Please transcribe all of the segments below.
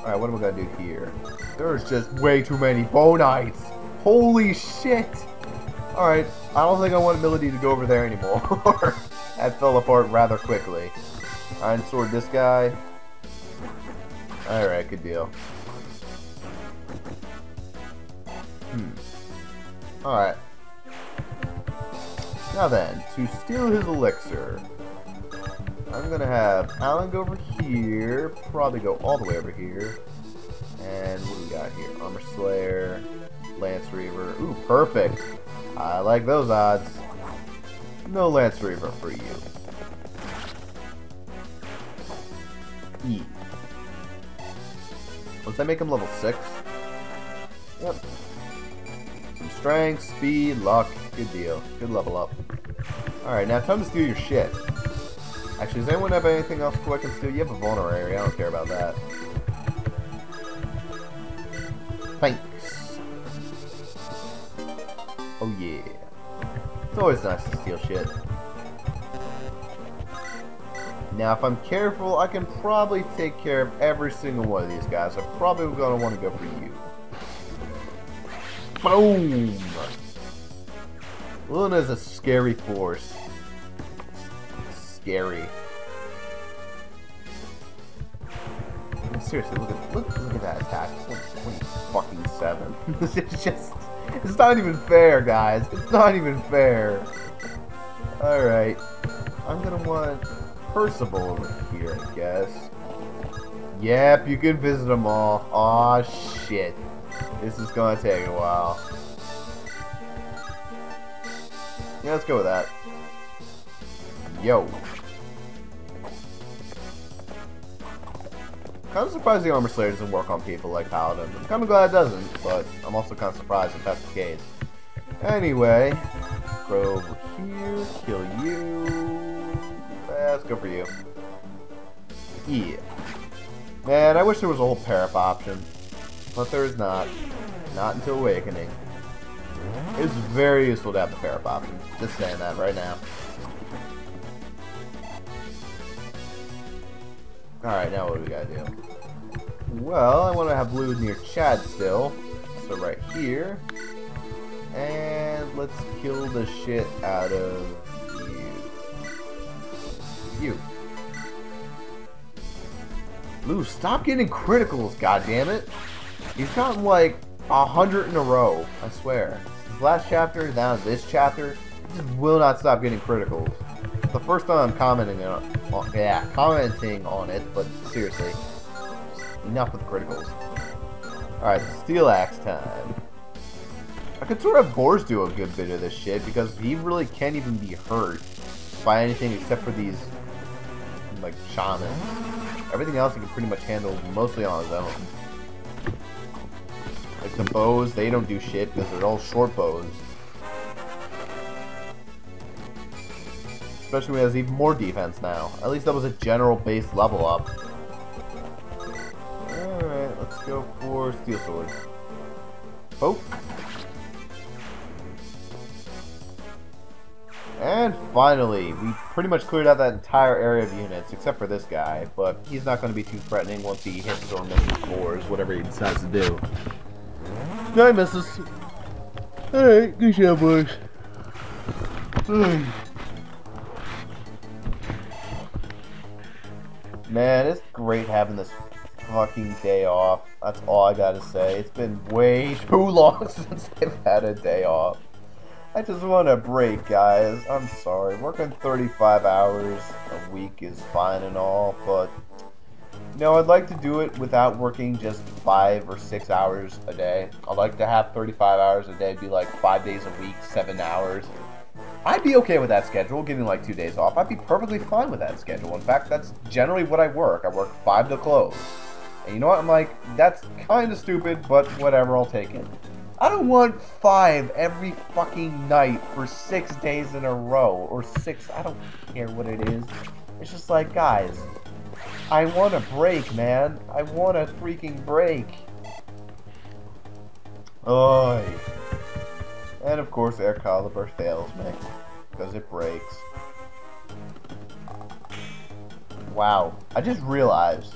Alright, what am I gonna do here? There's just way too many Bonites! Holy shit! Alright, I don't think I want Melody to go over there anymore. that fell apart rather quickly. Iron Sword this guy. Alright, good deal. Hmm. Alright. Now then, to steal his elixir, I'm gonna have Alan go over here, probably go all the way over here. And what do we got here? Armor Slayer, Lance Reaver. Ooh, perfect. I like those odds. No Lance Reaver for you. E. Once I make him level 6. Yep. Some strength, speed, luck. Good deal. Good level up. Alright, now time to steal your shit. Actually, does anyone have anything else cool I can steal? You have a vulnerary. I don't care about that. Thanks. Oh yeah. It's always nice to steal shit. Now, if I'm careful, I can probably take care of every single one of these guys. I'm probably going to want to go for you. Boom! Luna's a scary force. Scary. Seriously, look at look, look at that attack. 20, fucking seven. it's just it's not even fair, guys. It's not even fair. Alright. I'm gonna want Perceval over here, I guess. Yep, you can visit them all. Aw, shit. This is gonna take a while. Yeah, let's go with that. Yo. Kind of surprised the Armor Slayer doesn't work on people like Paladin. I'm kind of glad it doesn't, but I'm also kind of surprised if that's the case. Anyway, go over here, kill you. Eh, Let's go for you. Yeah. Man, I wish there was a whole pair-up option, but there is not. Not until Awakening. It's very useful to have the pair-up option. Just saying that right now. Alright, now what do we gotta do? Well, I want to have blue near Chad still. So right here. And let's kill the shit out of you. You. Lugh, stop getting criticals, goddammit! He's gotten like a hundred in a row, I swear. This last chapter, now this chapter, just will not stop getting criticals. The first time I'm commenting on, on yeah, commenting on it, but seriously, enough with the criticals. Alright, Steel Axe time. I could sort of Bors do a good bit of this shit because he really can't even be hurt by anything except for these like shamans. Everything else he can pretty much handle mostly on his own. Like the bows, they don't do shit because they're all short bows. Especially when he has even more defense now. At least that was a general base level up. Alright, let's go for Steel Sword. Oh. And finally, we pretty much cleared out that entire area of units, except for this guy, but he's not going to be too threatening once he hits or misses fours, whatever he decides to do. No, he misses. Alright, good job, boys. Man, it's great having this fucking day off. That's all I gotta say. It's been way too long since I've had a day off. I just want a break, guys. I'm sorry. Working 35 hours a week is fine and all, but you know, I'd like to do it without working just five or six hours a day. I'd like to have 35 hours a day be like five days a week, seven hours. I'd be okay with that schedule, getting like two days off. I'd be perfectly fine with that schedule. In fact, that's generally what I work. I work five to close. And you know what? I'm like, that's kind of stupid, but whatever, I'll take it. I don't want five every fucking night for six days in a row. Or six, I don't care what it is. It's just like, guys, I want a break, man. I want a freaking break. Oy. And of course, Aircalibur fails me. Because it breaks. Wow. I just realized.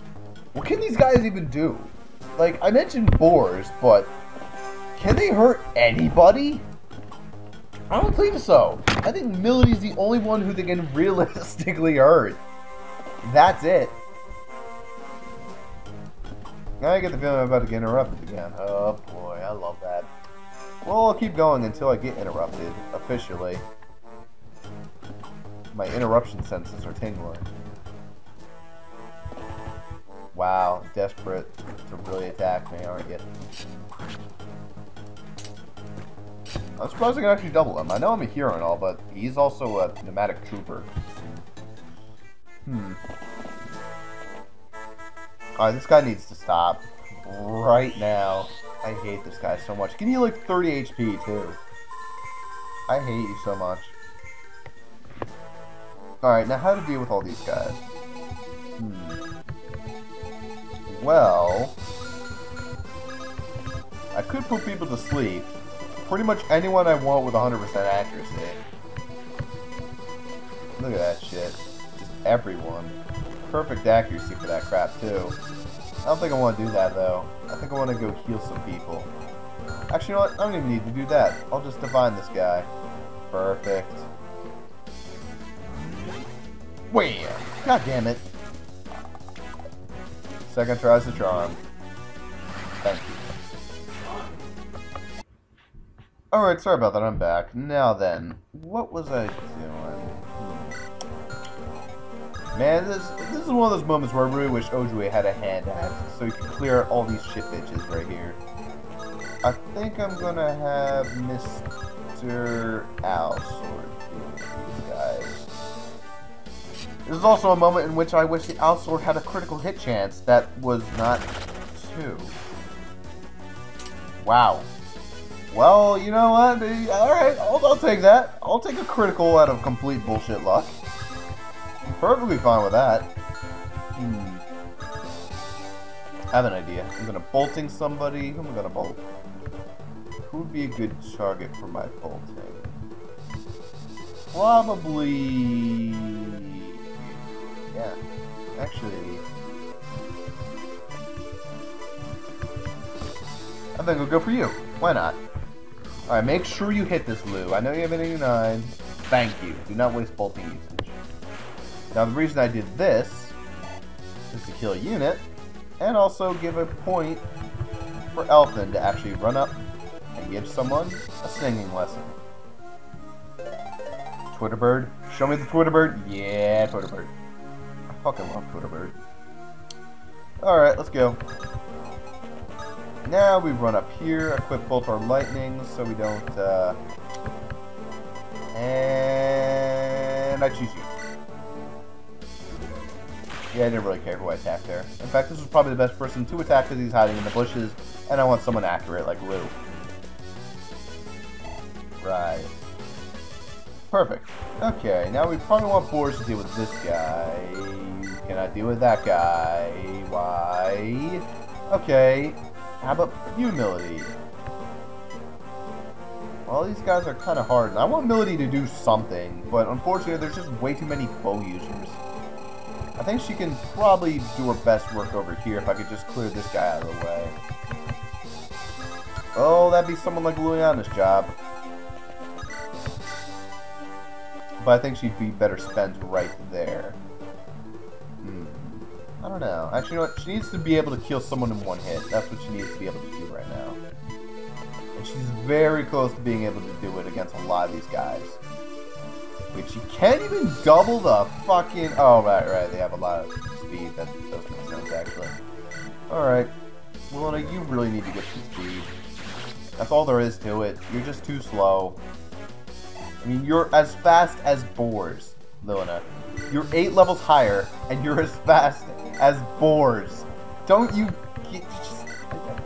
What can these guys even do? Like, I mentioned Bors, but can they hurt anybody? I don't think so. I think Milody's the only one who they can realistically hurt. That's it. Now I get the feeling I'm about to get interrupted again. Oh boy, I love that. Well, I'll keep going until I get interrupted, officially. My interruption senses are tingling. Wow, desperate to really attack me, aren't you? I'm surprised I can actually double him. I know I'm a hero and all, but he's also a nomadic trooper. Hmm. Alright, this guy needs to stop. Right now. I hate this guy so much. Give me like 30 HP, too. I hate you so much. Alright, now how to deal with all these guys? Hmm. Well... I could put people to sleep. Pretty much anyone I want with 100% accuracy. Look at that shit. Just everyone. Perfect accuracy for that crap, too. I don't think I want to do that, though. I think I want to go heal some people. Actually, you know what? I don't even need to do that. I'll just divine this guy. Perfect. Wham! God damn it. Second tries the charm. Thank you. Alright, sorry about that, I'm back. Now then, what was I doing? Man, this this is one of those moments where I really wish Ojue had a hand at, so he could clear out all these shit bitches right here. I think I'm gonna have Mr. Alsword these guys. This is also a moment in which I wish the Alsword had a critical hit chance that was not two. Wow. Well, you know what? Alright, I'll, I'll take that. I'll take a critical out of complete bullshit luck. Perfectly fine with that. Hmm. I have an idea. I'm gonna bolting somebody. Who am I gonna bolt? Who would be a good target for my bolting? Probably... Yeah. Actually... I think I'll go for you. Why not? Alright, make sure you hit this, Lugh. I know you have an 89. Thank you. Do not waste bolting. Now, the reason I did this is to kill a unit, and also give a point for Elphin to actually run up and give someone a singing lesson. Twitter bird. Show me the Twitter bird. Yeah, Twitter bird. I fucking love Twitter bird. Alright, let's go. Now we run up here, equip both our lightnings so we don't, uh... And I choose you. Yeah, I didn't really care who I attacked there. In fact, this was probably the best person to attack because he's hiding in the bushes, and I want someone accurate like Lugh. Right. Perfect. Okay, now we probably want Boris to deal with this guy. Cannot deal with that guy. Why? Okay, how about you, Milady? Well, these guys are kind of hard. And I want Milady to do something, but unfortunately, there's just way too many bow users. I think she can probably do her best work over here if I could just clear this guy out of the way. Oh, that'd be someone like Liliana's job. But I think she'd be better spent right there. Hmm. I don't know. Actually, you know what? She needs to be able to kill someone in one hit. That's what she needs to be able to do right now. And she's very close to being able to do it against a lot of these guys. Wait, she can't even double the fucking... Oh, right, right. They have a lot of speed. That does make sense, actually. Alright. Well, you really need to get some speed. That's all there is to it. You're just too slow. I mean, you're as fast as Bors, Lilina. You're eight levels higher, and you're as fast as Bors. Don't you... Just,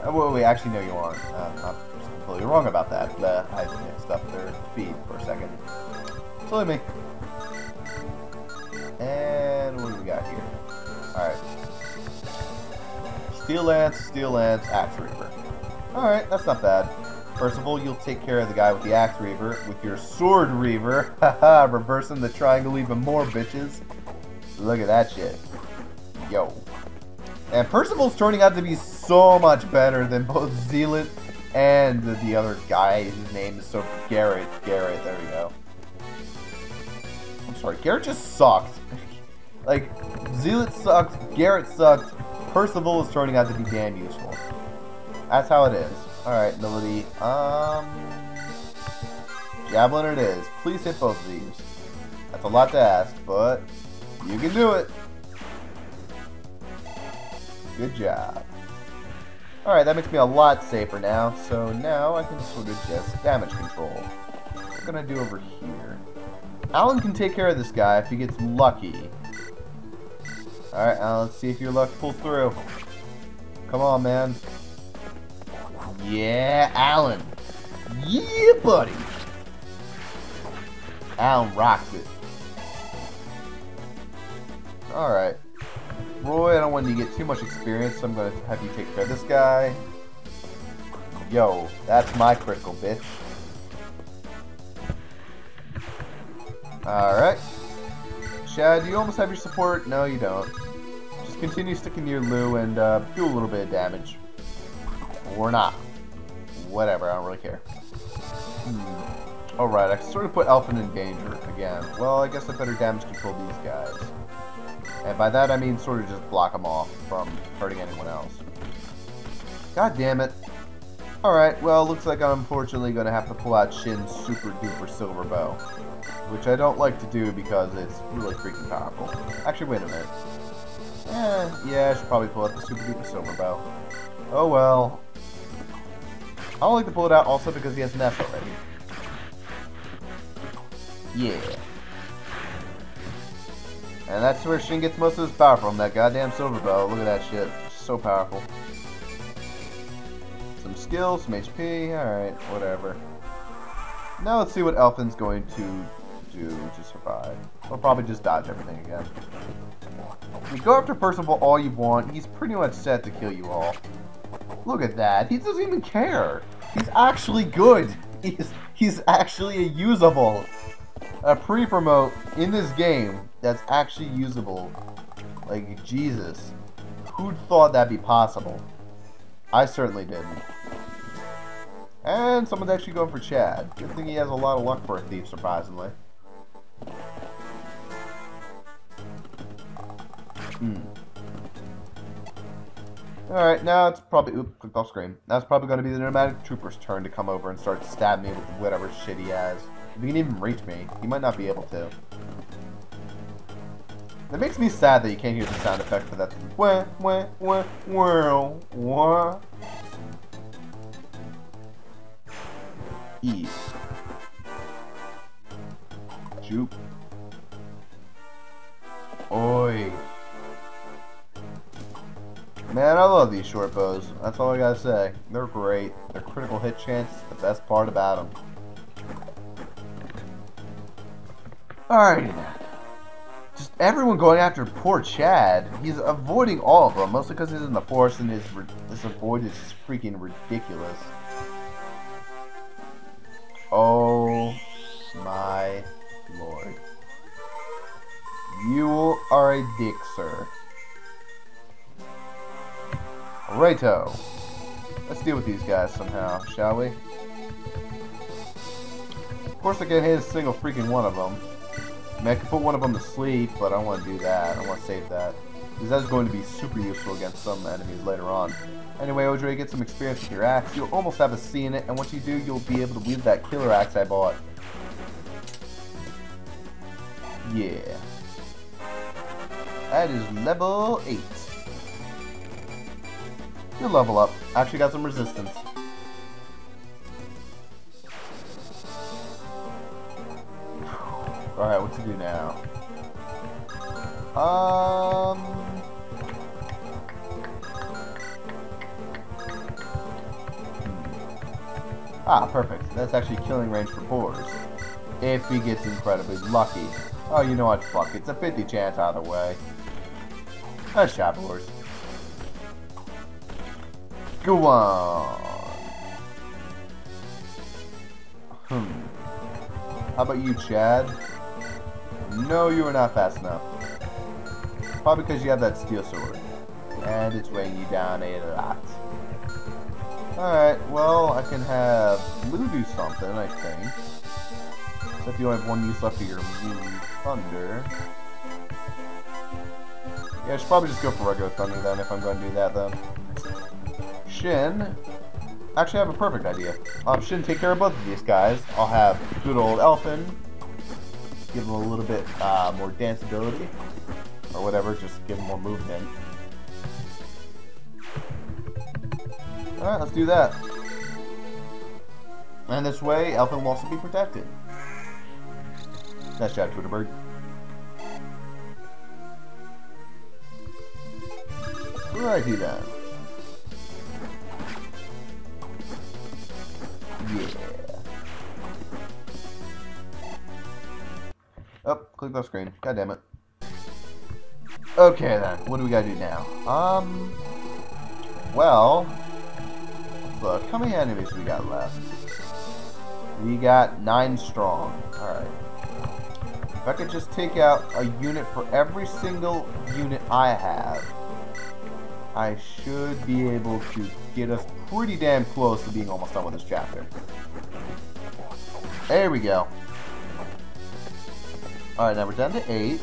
uh, wait, wait, actually, no, you aren't. Uh, I'm just completely wrong about that. Uh, I mixed up their speed for a second. Silly me. And what do we got here? Alright. Steel Lance, Steel Lance, Axe Reaver. Alright, that's not bad. First of all, you'll take care of the guy with the Axe Reaver with your Sword Reaver. Haha, reversing the triangle even more, bitches. Look at that shit. Yo. And Perceval's turning out to be so much better than both Zealot and the, the other guy whose name is so Garret. Garret, there we go. Sorry, Garret just sucked. like, Zealot sucked, Garret sucked, Perceval is turning out to be damn useful. That's how it is. Alright, Melody. Um, Javelin it is. Please hit both of these. That's a lot to ask, but you can do it. Good job. Alright, that makes me a lot safer now. So now I can sort of just damage control. What can I gonna do over here? Alan can take care of this guy if he gets lucky. Alright, Alan, let's see if your luck pulls through. Come on, man. Yeah, Alan. Yeah, buddy. Alan rocks it. Alright. Roy, I don't want you to get too much experience, so I'm going to have you take care of this guy. Yo, that's my critical, bitch. Alright. Chad, you almost have your support? No, you don't. Just continue sticking to your Lugh and uh, do a little bit of damage. Or not. Whatever, I don't really care. Hmm. Alright, I sort of put Elphin in danger again. Well, I guess I better damage control these guys. And by that I mean sort of just block them off from hurting anyone else. God damn it. Alright, well, looks like I'm unfortunately going to have to pull out Shin's super duper silver bow. Which I don't like to do because it's really freaking powerful. Actually, wait a minute. Eh, yeah, I should probably pull out the super duper silver bow. Oh well. I don't like to pull it out also because he has an F already. Yeah. And that's where Shin gets most of his power from, that goddamn silver bow. Look at that shit. so powerful. Some skill, some HP, alright, whatever. Now let's see what Elphin's going to do to survive. He'll probably just dodge everything again. You go after Perceval all you want, he's pretty much set to kill you all. Look at that, he doesn't even care. He's actually good. He's, he's actually a usable. A pre-promote in this game that's actually usable. Like, Jesus. Who'd thought that'd be possible? I certainly didn't. And someone's actually going for Chad. Good thing he has a lot of luck for a thief, surprisingly. Hmm. Alright, now it's probably... Oop, clicked off screen. It's probably going to be the Nomadic Trooper's turn to come over and start stabbing me with whatever shit he has. If he can even reach me, he might not be able to. It makes me sad that you can't hear the sound effect for that. Wah, wah, wah, wah, wah. E. Juke. Oi. Man, I love these short bows. That's all I gotta say. They're great. Their critical hit chance is the best part about them. Alrighty just everyone going after poor Chad. He's avoiding all of them, mostly because he's in the forest and his this avoid is just freaking ridiculous. Oh my lord. You are a dick, sir. Righto. Let's deal with these guys somehow, shall we? Of course I can't hit a single freaking one of them. I mean, I could put one of them to sleep, but I don't want to do that. I want to save that. Because that's going to be super useful against some enemies later on. Anyway, Odre, get some experience with your axe. You'll almost have a C in it, and once you do, you'll be able to wield that killer axe I bought. Yeah. That is level 8. You'll level up. Actually got some resistance. Alright, what to do now? Um... Hmm. Ah, perfect. That's actually killing range for Bors. If he gets incredibly lucky. Oh, you know what? Fuck. It's a 50 chance either way. Let's shot Bors. Go on. Hmm. How about you, Chad? No, you are not fast enough. Probably because you have that steel sword. And it's weighing you down a lot. Alright, well, I can have Blue do something, I think. Except you only have one use left of your Blue Thunder. Yeah, I should probably just go for regular Thunder then, if I'm going to do that then. Shin. Actually, I have a perfect idea. Um, Shin, take care of both of these guys. I'll have good old Elphin. Give him a little bit uh, more danceability. Or whatever, just give him more movement. Alright, let's do that. And this way, Elphin will also be protected. Nice job, Twitterbird. Righty then. Yeah. Oh, click off screen. God damn it. Okay then, what do we gotta do now? Um, well, look, how many enemies we got left? We got nine strong. Alright. If I could just take out a unit for every single unit I have, I should be able to get us pretty damn close to being almost done with this chapter. There we go. Alright, now we're down to 8.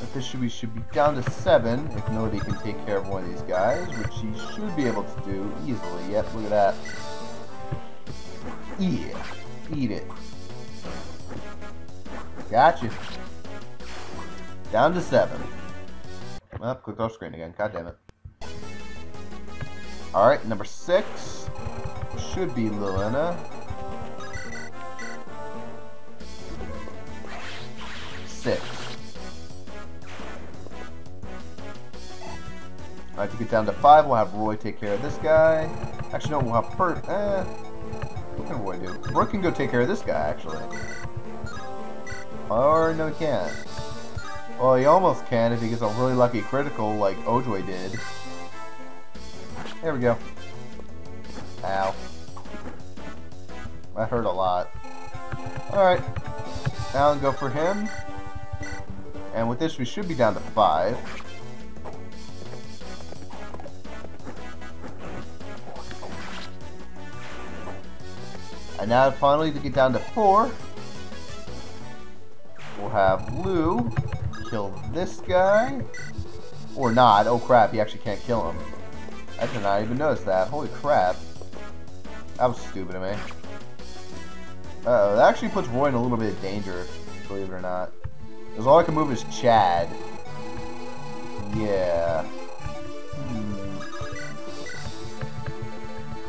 Officially, we should be down to 7 if nobody can take care of one of these guys, which he should be able to do easily. Yep, look at that. Yeah. Eat it. Gotcha. Down to 7. Well, click off screen again. God damn it. Alright, number 6 should be Lilina. Six. Alright, to get down to five, we'll have Roy take care of this guy. Actually, no, we'll have Per... Eh, what can Roy do? Roy can go take care of this guy, actually. Or, no, he can't. Well, he almost can if he gets a really lucky critical like Ojoi did. There we go. Ow. That hurt a lot. Alright. Now I'll go for him. And with this, we should be down to five. And now finally to get down to four, we'll have Lugh kill this guy. Or not. Oh crap, he actually can't kill him. I did not even notice that. Holy crap. That was stupid of me. Uh oh that actually puts Roy in a little bit of danger, believe it or not. Because all I can move is Chad. Yeah. Hmm.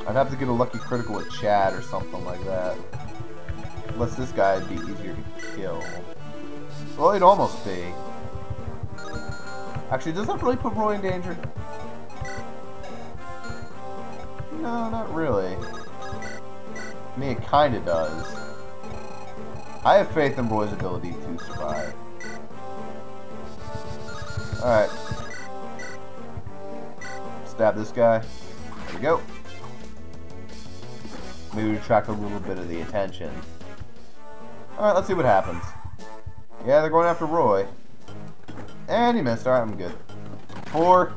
I'd have to get a lucky critical with Chad or something like that. Unless this guy would be easier to kill. Well, it'd almost be. Actually, does that really put Roy in danger? No, not really. I mean, it kinda does. I have faith in Roy's ability to survive. Alright. Stab this guy. There we go. Maybe attract a little bit of the attention. Alright, let's see what happens. Yeah, they're going after Roy. And he missed. Alright, I'm good. Four.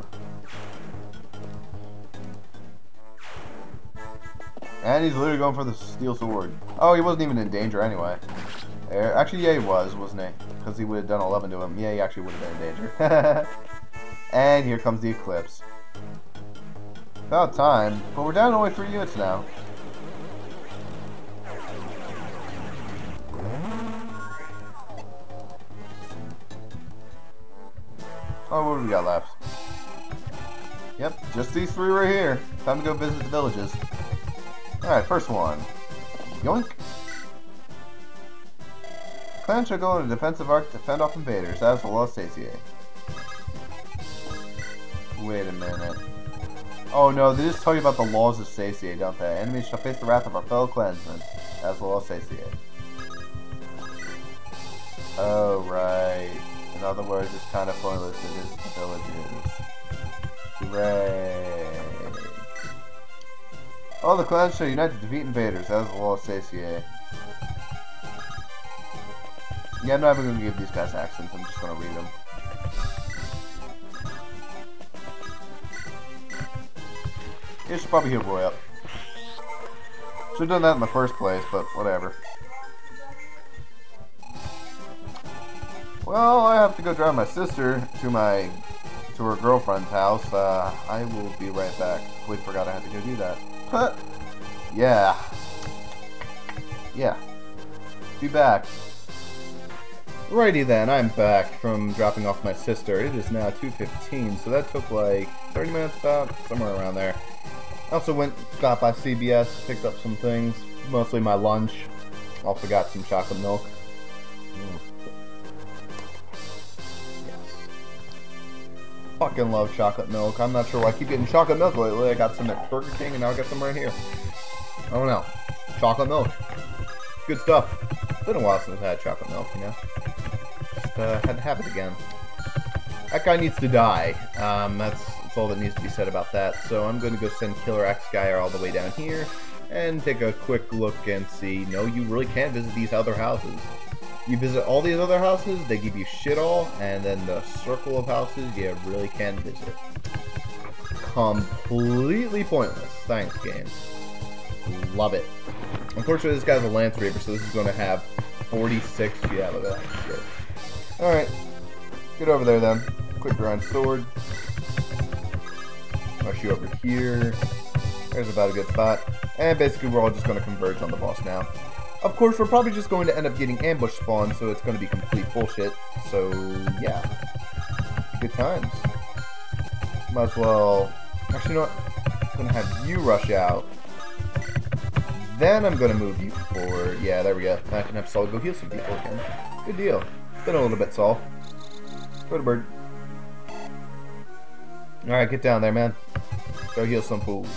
And he's literally going for the steel sword. Oh, he wasn't even in danger anyway. Er, actually, yeah, he was, wasn't he? Because he would have done 11 to him. Yeah, he actually would have been in danger. and here comes the Eclipse. About time. But we're down only three units now. Oh, what do we got left? Yep, just these three right here. Time to go visit the villages. Alright, first one. Yoink! Clans shall go on a defensive arc to fend off invaders, as the law states here. Wait a minute. Oh no, they just tell you about the laws of Satiate, don't they? Enemies shall face the wrath of our fellow clansmen, as the law Satiate. Oh, right. In other words, it's kind of pointless visit the villages. Hooray! All the clans shall unite to defeat invaders, as the law Satiate. Yeah, I'm not even to give these guys accents, I'm just to read them. You should probably heal Roy up. Should have done that in the first place, but whatever. Well, I have to go drive my sister to my to her girlfriend's house. Uh, I will be right back. Completely forgot I had to go do that. But yeah, yeah. Be back. Righty then, I'm back from dropping off my sister. It is now 2.15, so that took like 30 minutes about, somewhere around there. I also went, got by CVS, picked up some things, mostly my lunch. Also got some chocolate milk. Mm. Fucking love chocolate milk. I'm not sure why I keep getting chocolate milk lately. I got some at Burger King and now I got some right here. I don't know. Chocolate milk. Good stuff. Been a while since I've had chocolate milk, you know? Just uh, had to have it again. That guy needs to die. Um, that's, that's all that needs to be said about that. So I'm going to go send Killer Axe Guy all the way down here and take a quick look and see. No, you really can't visit these other houses. You visit all these other houses, they give you shit all, and then the circle of houses you really can visit. Completely pointless. Thanks, game. Love it. Unfortunately, this guy's a Lance Reaver, so this is going to have 46. Yeah, look at that. Shit. Alright. Get over there then. Quick grind sword. Rush you over here. There's about a good spot. And basically, we're all just going to converge on the boss now. Of course, we're probably just going to end up getting ambush spawn, so it's going to be complete bullshit. So, yeah. Good times. Might as well... Actually, you know what? I'm going to have you rush out. Then I'm going to move you forward. Yeah, there we go. I can have Saul go heal some people again. Good deal. Been a little bit, Saul. Go to bird. Alright, get down there, man. Go heal some fools.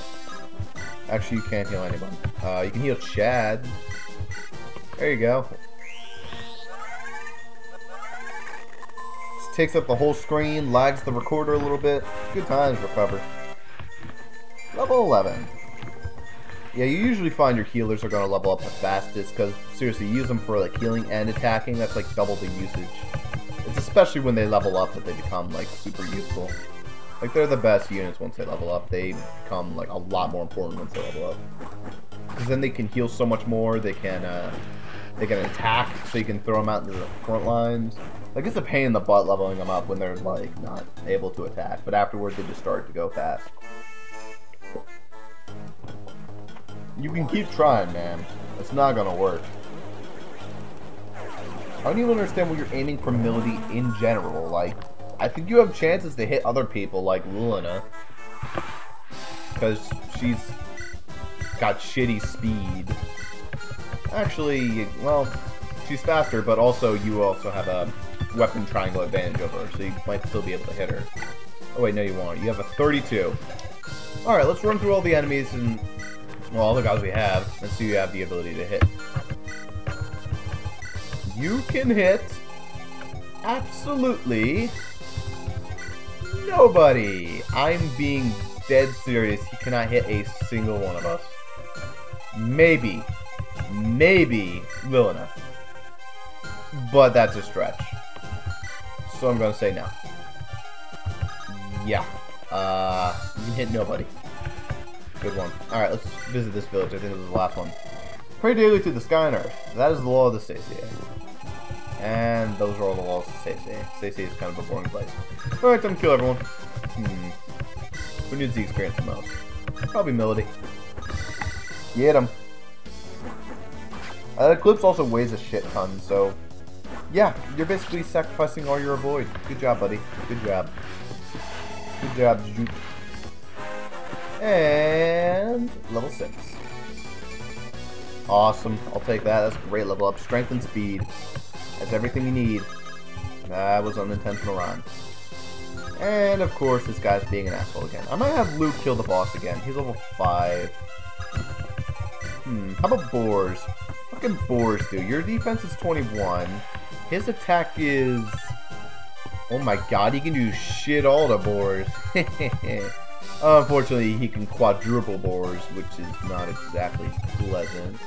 Actually, you can't heal anyone. Uh, you can heal Chad. There you go. Takes up the whole screen, lags the recorder a little bit. Good times, recover. Level 11. Yeah, you usually find your healers are going to level up the fastest, because, seriously, use them for, like, healing and attacking, that's, like, double the usage. It's especially when they level up that they become, like, super useful. Like, they're the best units once they level up. They become, like, a lot more important once they level up. Because then they can heal so much more, they can, uh, they can attack, so you can throw them out into the front lines. Like, it's a pain in the butt leveling them up when they're, like, not able to attack, but afterwards they just start to go fast. You can keep trying, man. It's not gonna work. I don't even understand what you're aiming for Milady in general. Like, I think you have chances to hit other people like Luna. Because she's got shitty speed. Actually, well, she's faster, but also you also have a weapon triangle advantage over her, so you might still be able to hit her. Oh wait, no you won't. You have a 32. Alright, let's run through all the enemies and well, all the guys we have, and see you have the ability to hit. You can hit absolutely nobody. I'm being dead serious. He cannot hit a single one of us. Maybe, maybe Lilina. But that's a stretch. So I'm gonna say no. Yeah. Uh, you hit nobody. Good one. Alright, let's visit this village. I think this is the last one. Pray daily to the sky and earth. That is the law of the Stacey. And those are all the laws of the Stacey. Stacey is kind of a boring place. Alright, time to kill everyone. Hmm. Who needs the experience the most? Probably Milady. Get him. Uh, Eclipse also weighs a shit ton, so... Yeah, you're basically sacrificing all your avoid. Good job, buddy. Good job. Good job, Juke. And level 6. Awesome. I'll take that. That's a great level up. Strength and speed. That's everything you need. That was unintentional rhyme. And of course, this guy's being an asshole again. I might have Luke kill the boss again. He's level 5. Hmm, how about Bors? Fucking Bors, dude. Your defense is 21. His attack is... Oh my god, he can do shit all to Bors. Unfortunately, he can quadruple Bors, which is not exactly pleasant.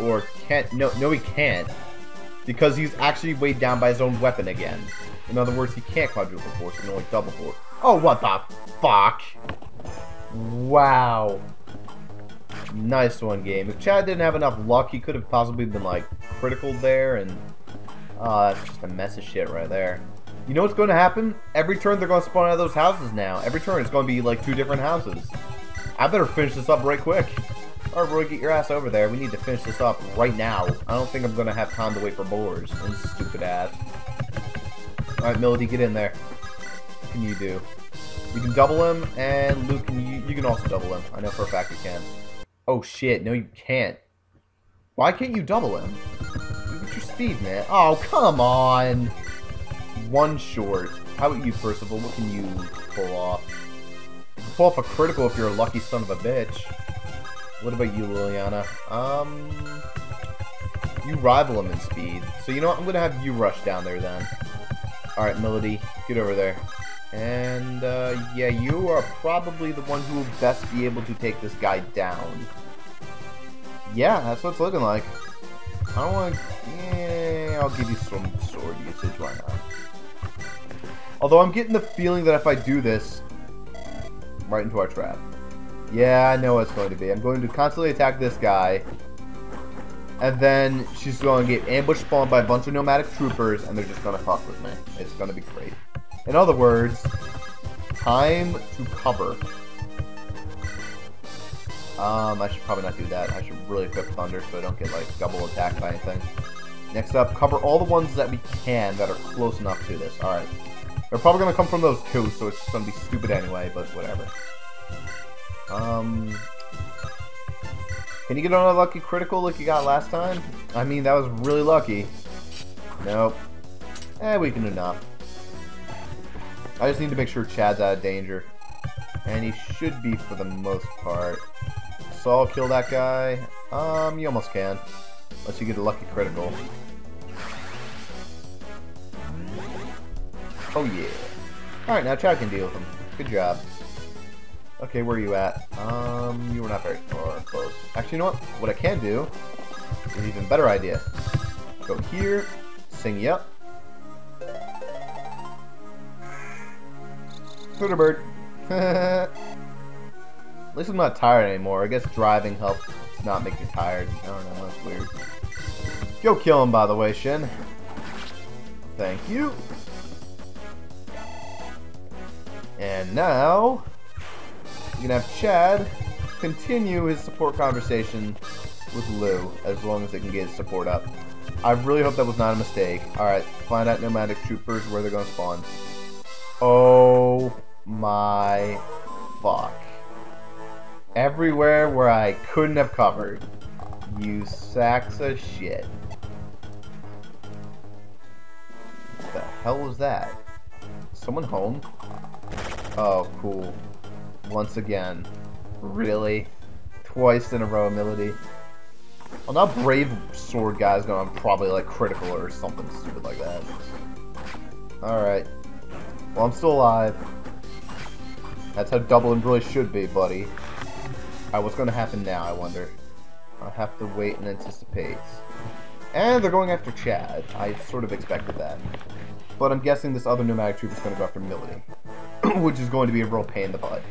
Or can't... No, no he can't. Because he's actually weighed down by his own weapon again. In other words, he can't quadruple Bors, he can only double Bors. Oh, what the fuck? Wow. Nice one, game. If Chad didn't have enough luck, he could have possibly been, like, critical there, and... Uh, oh, that's just a mess of shit right there. You know what's going to happen? Every turn they're going to spawn out of those houses now. Every turn it's going to be, like, two different houses. I better finish this up right quick. Alright, Roy, get your ass over there. We need to finish this up right now. I don't think I'm going to have time to wait for Bors. And stupid ass. Alright, Melody, get in there. What can you do? You can double him, and Luke, can you, you can also double him. I know for a fact you can. Oh shit, no you can't. Why can't you double him? At your speed, man. Oh, come on! One short. How about you, Perceval? What can you pull off? Pull off a critical if you're a lucky son of a bitch. What about you, Liliana? Um, you rival him in speed. So you know what? I'm gonna have you rush down there then. All right, Melody, get over there. And, uh, yeah, you are probably the one who will best be able to take this guy down. Yeah, that's what it's looking like. I don't want to... Yeah, I'll give you some sword usage, why not? Although I'm getting the feeling that if I do this, right into our trap. Yeah, I know what it's going to be. I'm going to constantly attack this guy, and then she's going to get ambush spawned by a bunch of nomadic troopers, and they're just going to fuck with me. It's going to be great. In other words, time to cover. Um, I should probably not do that. I should really equip Thunder so I don't get, like, double attacked by anything. Next up, cover all the ones that we can that are close enough to this. Alright. They're probably going to come from those two, so it's going to be stupid anyway, but whatever. Um... Can you get on a lucky critical like you got last time? I mean, that was really lucky. Nope. Eh, we can do enough. I just need to make sure Chad's out of danger. And he should be for the most part. Saul kill that guy. Um, you almost can. Unless you get a lucky critical. Oh yeah. Alright, now Chad can deal with him. Good job. Okay, where are you at? Um, you were not very far close. Actually, you know what? What I can do is an even better idea. Go here, sing you up. Bird. At least I'm not tired anymore. I guess driving helps not make you tired. I don't know, that's weird. Go kill him, by the way, Shin. Thank you. And now, you can have Chad continue his support conversation with Lugh, as long as they can get his support up. I really hope that was not a mistake. Alright, find out nomadic troopers where they're going to spawn. Oh my fuck. Everywhere where I couldn't have covered. You sacks of shit. What the hell was that? Someone home? Oh, cool. Once again. Really? Twice in a row, Melody. Well, now Brave Sword guy's to probably like critical or something stupid like that. Alright. Well, I'm still alive. That's how Dublin really should be, buddy. Alright, what's to happen now, I wonder? I'll have to wait and anticipate. And they're going after Chad. I sort of expected that. But I'm guessing this other troop is to go after Milady. which is going to be a real pain in the butt.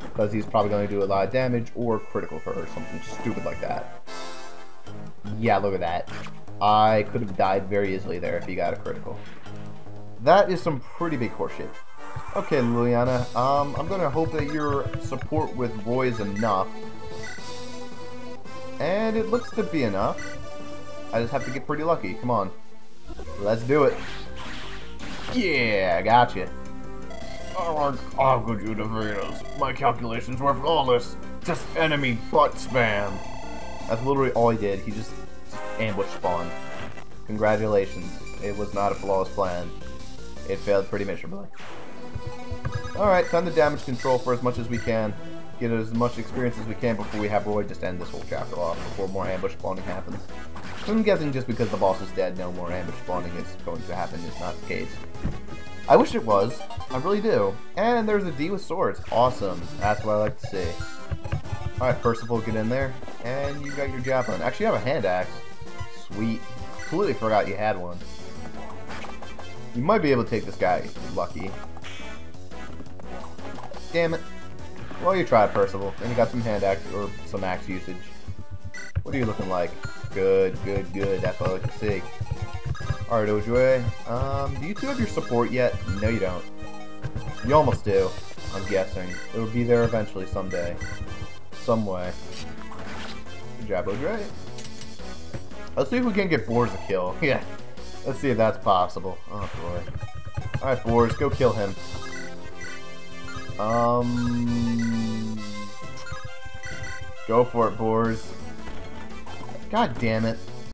Because he's probably going to do a lot of damage or critical her or something stupid like that. Yeah, look at that. I could have died very easily there if he got a critical. That is some pretty big horseshit. Okay, Liliana, um, I'm gonna hope that your support with Roy is enough. And it looks to be enough. I just have to get pretty lucky. Come on. Let's do it. Yeah, gotcha. Oh, how could you defeat us? My calculations were flawless. Just enemy butt spam. That's literally all he did. He just ambush spawned. Congratulations. It was not a flawless plan. It failed pretty miserably. Alright, time to damage control for as much as we can. Get as much experience as we can before we have Roy just end this whole chapter off, before more ambush spawning happens. I'm guessing just because the boss is dead, no more ambush spawning is going to happen is not the case. I wish it was. I really do. And there's a D with swords. Awesome. That's what I like to see. Alright, Perceval, get in there. And you got your javelin. Actually, you have a hand axe. Sweet. Completely forgot you had one. You might be able to take this guy lucky. Damn it. Well, you tried, Perceval. And you got some hand axe or some axe usage. What are you looking like? Good, good, good. That's what I to see. Alright, Ojue. Um, do you two have your support yet? No, you don't. You almost do, I'm guessing. It will be there eventually someday. Some way. Good job, Ojue. Let's see if we can get Bors a kill. Yeah. Let's see if that's possible. Oh, boy. Alright, Bors, go kill him. Um... Go for it, Bors. God damn it.